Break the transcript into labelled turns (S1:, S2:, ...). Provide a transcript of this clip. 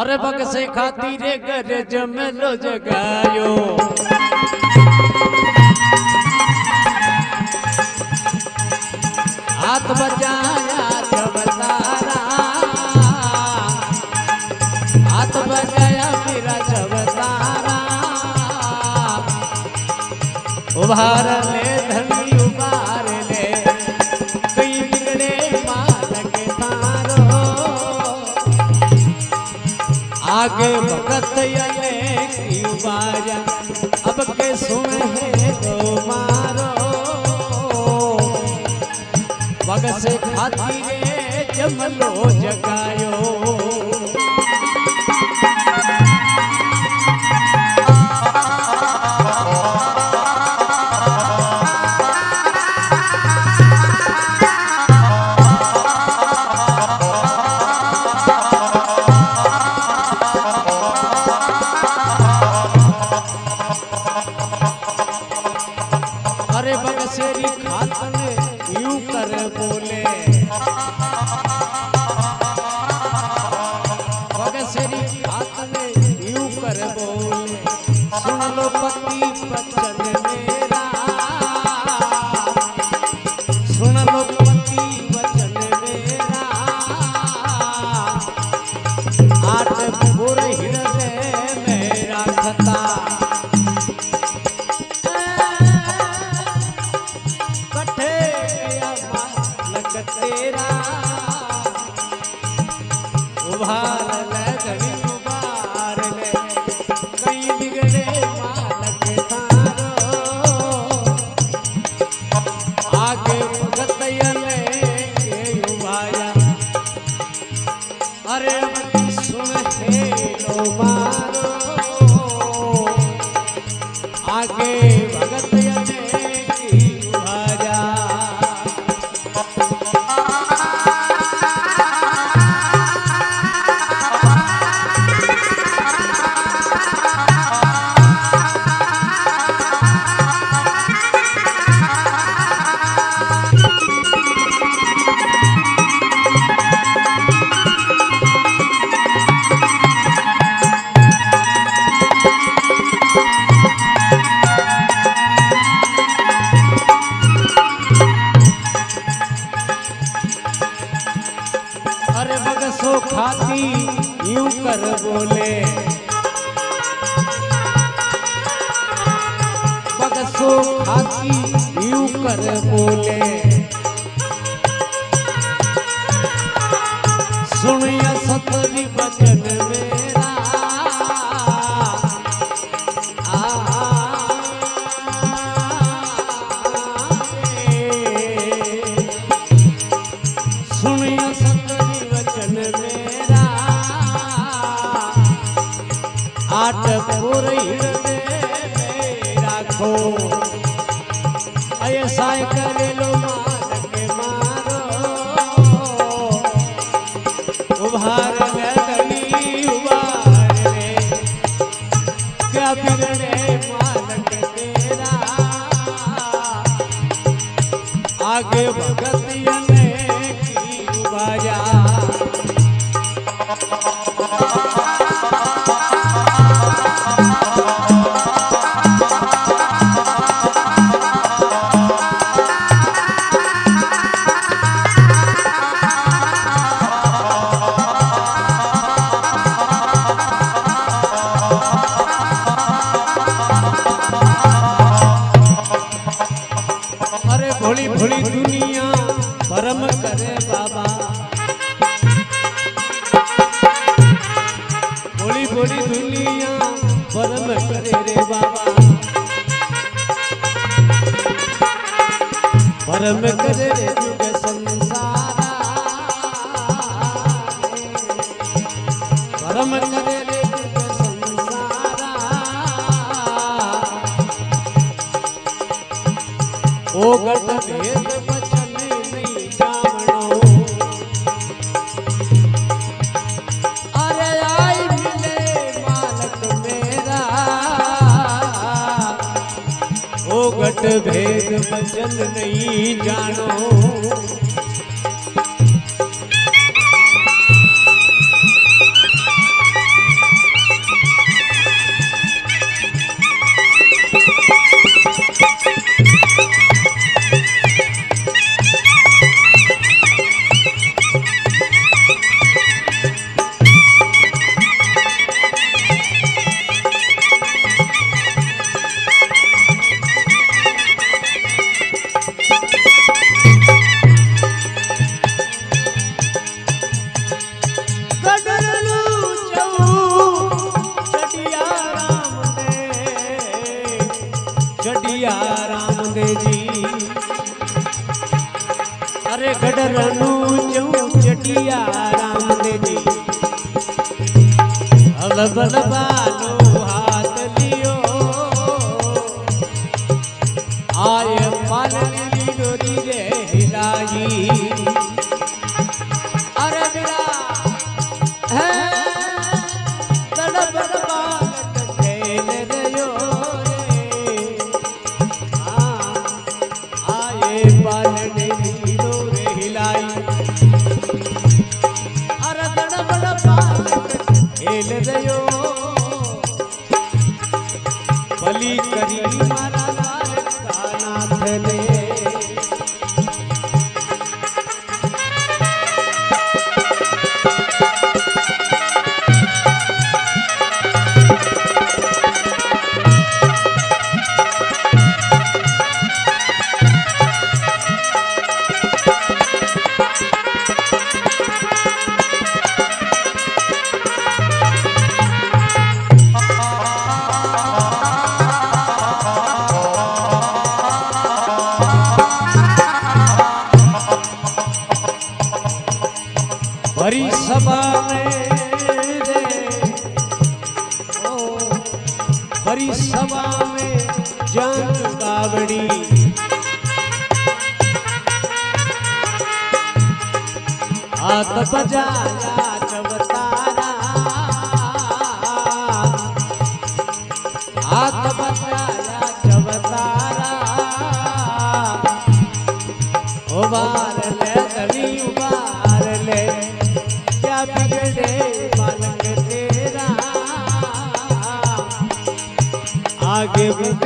S1: अरे बग से खाती रे गर जमेलो जगायो। हाथ बजाया जब तारा। हाथ बजाया मेरा जब तारा। उभार आगे भगत अब के सुन तो मारो। भगत से खाती जमलो जगायो। अरे बगसेरी खातन यूँ कर बोले? बगसेरी खातन यू कर बोले? सुन लो पति बचन मेरा बगसो खाती यूँ कर बोले। बगसो खाती यूँ कर बोले। सुनिया सतरी आठ पुर हृदय राखो। ऐसा करे लो मार। उभार गदनी उभार क्या बिगड़े भोली भोली दुनिया परम करे बाबा। भोली भोली दुनिया परम करे रे बाबा। परम करे रे जुग संसारा ओ बचन नहीं जावणो मेरा ओ गट भेद बचन नहीं जानो। सिया राम जी। हल बालो ಮೇಲೆ ನಡೆಯೋ गावे जंग कावड़ी हाथ Thank you.